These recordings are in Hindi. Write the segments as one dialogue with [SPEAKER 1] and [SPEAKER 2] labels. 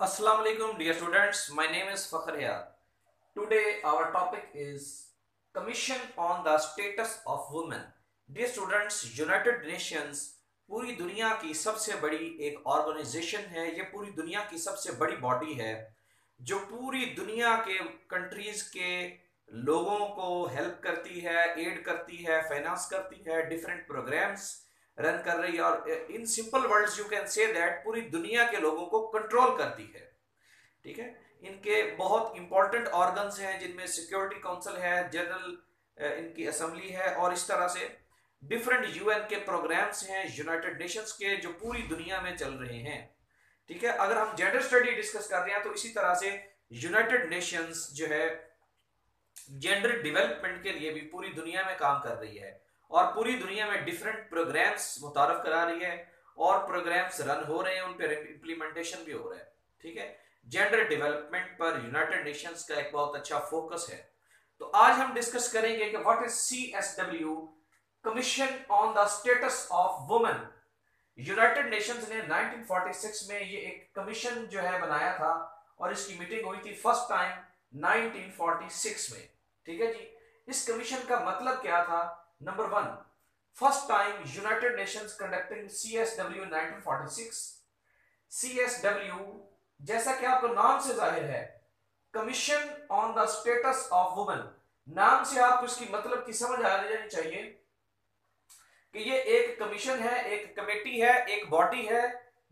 [SPEAKER 1] Assalamu alaikum dear students my name is Fakhr Yar today our topic is commission on the status of women dear students united nations पूरी दुनिया की सबसे बड़ी एक ऑर्गेनाइजेशन है ये पूरी दुनिया की सबसे बड़ी बॉडी है जो पूरी दुनिया के कंट्रीज़ के लोगों को हेल्प करती है एड करती है फाइनेंस करती है डिफरेंट प्रोग्राम्स रन कर रही है और in simple words you can say that पूरी दुनिया के लोगों को कंट्रोल करती है। ठीक है? इनके बहुत इंपॉर्टेंट ऑर्गन्स हैं, जिनमें सिक्योरिटी काउंसिल है जनरल इनकी असेंबली है और इस तरह से डिफरेंट यूएन के प्रोग्राम्स हैं यूनाइटेड नेशंस के, जो पूरी दुनिया में चल रहे हैं। ठीक है? अगर हम जेंडर स्टडी डिस्कस कर रहे हैं तो इसी तरह से यूनाइटेड नेशंस जो है जेंडर डेवलपमेंट के लिए भी पूरी दुनिया में काम कर रही है। और पूरी दुनिया में डिफरेंट प्रोग्राम्स मुतारफ करा रही है और प्रोग्राम्स रन हो रहे हैं, उन पर इम्प्लीमेंटेशन भी हो रहा है, ठीक है? जेंडर डेवलपमेंट पर यूनाइटेड नेशंस का एक बहुत अच्छा फोकस है। तो आज हम डिस्कस करेंगे कि what is C S W commission on the status of women United Nations ने 1946 में ये एक कमीशन जो है बनाया था और इसकी मीटिंग हुई थी फ़र्स्ट टाइम 1946 में, ठीक है जी? इस कमीशन का मतलब क्या था? Number one, first time United Nations conducting CSW in 1946. CSW जैसा कि आपको नाम से ज़ाहिर है commission on the status of women नाम से आपको इसकी मतलब की समझ आ जानी चाहिए कि ये एक कमीशन है एक कमेटी है एक बॉडी है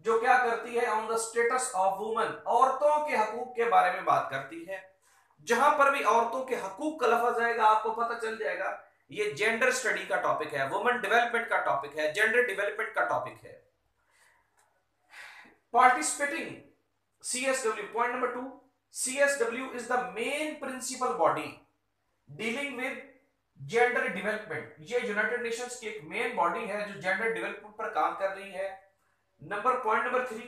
[SPEAKER 1] जो क्या करती है on the status of women औरतों के हकूक के बारे में बात करती है जहाँ पर भी औरतों के हकूक का लफज आएगा आपको पता चल जाएगा ये जेंडर स्टडी का टॉपिक है वुमेन डेवलपमेंट का टॉपिक है जेंडर डेवलपमेंट का टॉपिक है। Participating CSW point number two CSW is the main principal body dealing with gender development ये यूनाइटेड नेशंस की एक मेन बॉडी है जो जेंडर डेवलपमेंट पर काम कर रही है। Number point number three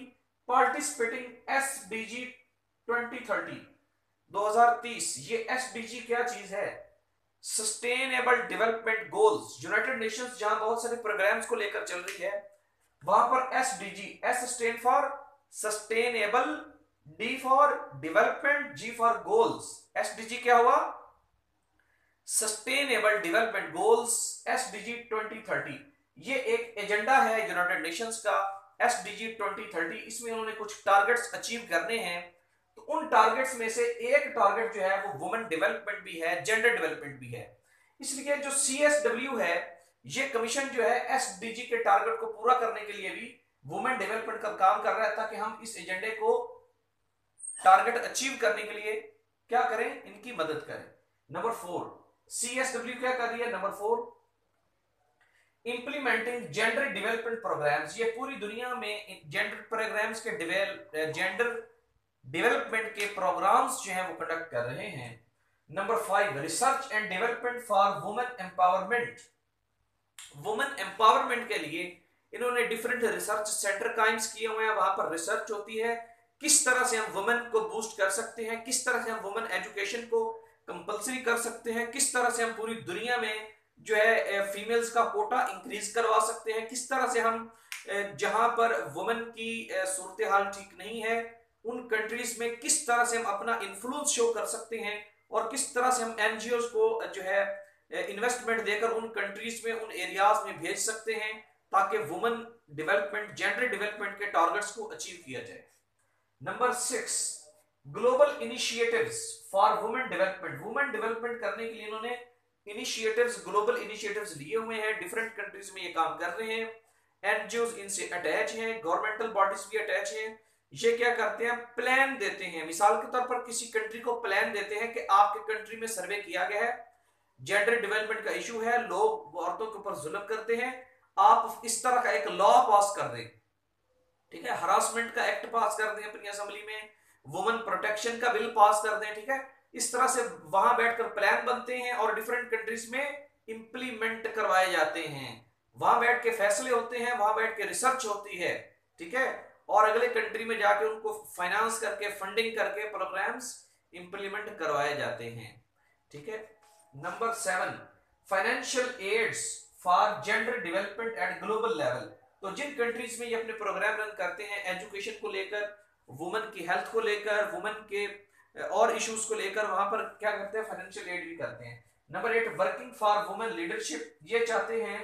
[SPEAKER 1] participating SDG 2030 2030 ये एस एसडीजी क्या चीज़ है? Sustainable development goals United Nations जहाँ बहुत सारे प्रोग्राम्स को लेकर चल रही है, वहाँ पर S D G S stand for sustainable D for development G for goals S D G क्या हुआ? Sustainable development goals S D G twenty thirty ये एक एजेंडा है यूनाइटेड नेशंस का S D G twenty thirty इसमें उन्होंने कुछ टारगेट्स अचीव करने हैं। उन टारगेट्स में से एक टारगेट जो है वो वुमेन डेवलपमेंट भी है जेंडर डेवलपमेंट भी है। इसलिए जो सी एस डब्ल्यू है, ये कमीशन जो है एस डी जी के टारगेट को पूरा करने के लिए भी वुमेन डेवलपमेंट का काम कर रहा है ताकि हम इस एजेंडे को टारगेट अचीव करने के लिए क्या करें? इनकी मदद करें। Number four C S W क्या कर रही है? Number four implementing gender development programmes ये पूरी दुनिया में जेंडर प्रोग्राम्स के जेंडर डेवलपमेंट के प्रोग्राम्स जो है वो कंडक्ट कर रहे हैं। Number five research and development for women empowerment women empowerment के लिए इन्होंने डिफरेंट रिसर्च सेंटर कायम्स किए हुए हैं। वहाँ पर रिसर्च होती है, किस तरह से हम वुमेन को बूस्ट कर सकते हैं, किस तरह से हम वुमेन एजुकेशन को कंपलसरी कर सकते हैं, किस तरह से हम पूरी दुनिया में जो है फीमेल्स का कोटा इंक्रीज करवा सकते हैं, किस तरह से हम जहाँ पर वुमेन की सूरत हाल ठीक नहीं है उन कंट्रीज़ में किस तरह से हम अपना इन्फ्लुएंस शो कर सकते हैं और किस तरह से हम एनजीओ को जो है इन्वेस्टमेंट देकर उन कंट्रीज़ में, उन एरियाज़ में भेज सकते हैं ताकि वुमेन डेवलपमेंट जेंडर डेवलपमेंट के टारगेट्स को अचीव किया जाए। Number six global initiatives for women development women development करने के लिए इन्होंने इनिशिएटिव्स ग्लोबल इनिशिएटिव्स लिए हुए हैं। डिफरेंट कंट्रीज़ में ये काम कर रहे हैं। एनजीओ इनसे अटैच हैं। गवर्नमेंटल बॉडीज भी अटैच हैं। ये क्या करते हैं? प्लान देते हैं। मिसाल के तौर पर किसी कंट्री को प्लान देते हैं कि आपके कंट्री में सर्वे किया गया है। जेंडर डेवलपमेंट का इशू है। लोग औरतों के ऊपर जुल्म करते हैं। आप इस तरह का एक लॉ पास कर दें। ठीक है? हरासमेंट का एक्ट पास कर दें अपनी असेंबली में। वुमेन प्रोटेक्शन का बिल पास कर दें। ठीक है? इस तरह से वहाँ बैठकर प्लान बनते हैं और डिफरेंट कंट्रीज़ में इंप्लीमेंट करवाए जाते हैं। वहाँ बैठ के फैसले होते हैं। वहाँ बैठ के रिसर्च होती है। ठीक है? और अगले कंट्री में जाके उनको फाइनेंस करके फंडिंग करके प्रोग्राम्स इंप्लीमेंट करवाए जाते हैं। ठीक है? Number seven financial aids for gender development at global level तो जिन कंट्रीज़ में ये अपने प्रोग्राम रन करते हैं एजुकेशन को लेकर वुमेन की हेल्थ को लेकर वुमेन के और इश्यूज़ को लेकर, वहाँ पर क्या करते हैं? फाइनेंशियल एड भी करते हैं। Number eight working for women leadership ये चाहते हैं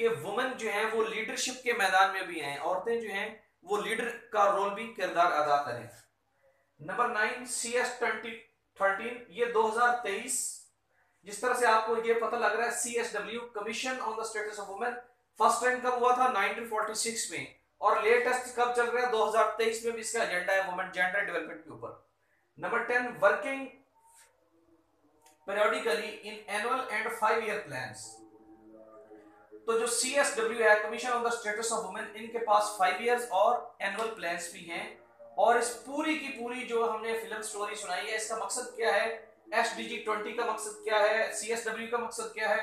[SPEAKER 1] कि वुमेन जो है वो लीडरशिप के मैदान में भी हैं, औरतें जो हैं वो लीडर का रोल भी किरदार अदा करें। Number nine C S twenty thirteen ये 2023 जिस तरह से आपको ये पता लग रहा है C S W commission on the status of women first time कब हुआ था? 1946 में। और लेटेस्ट कब चल रहा है? 2023 में भी इसका एजेंडा है वुमेन जेंडर डेवलपमेंट के ऊपर। Number ten working periodically in annual and five year plans तो जो सी एस डब्ल्यू है commission on the status of women इनके पास फाइव इयर्स और एनुअल प्लान भी हैं। और इस पूरी की पूरी जो हमने फ़िल्म स्टोरी सुनाई है, इसका मकसद क्या है? एस डी जी ट्वेंटी का मकसद क्या है? सी एस डब्ल्यू का मकसद क्या है?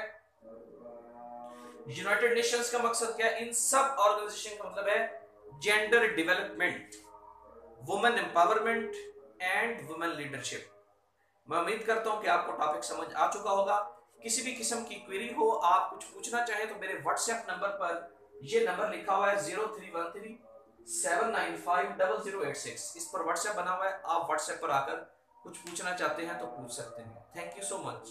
[SPEAKER 1] यूनाइटेड नेशंस का मकसद क्या है? इन सब ऑर्गेनाइजेशन का मतलब है gender development women empowerment and women leadership मैं उम्मीद करता हूँ कि आपको टॉपिक समझ आ चुका होगा। किसी भी किस्म की क्वेरी हो, आप कुछ पूछना चाहे तो मेरे व्हाट्सएप नंबर पर यह नंबर लिखा हुआ है zero three one three seven nine five double zero eight six इस पर व्हाट्सएप बना हुआ है, आप व्हाट्सएप पर आकर कुछ पूछना चाहते हैं तो पूछ सकते हैं। Thank you so much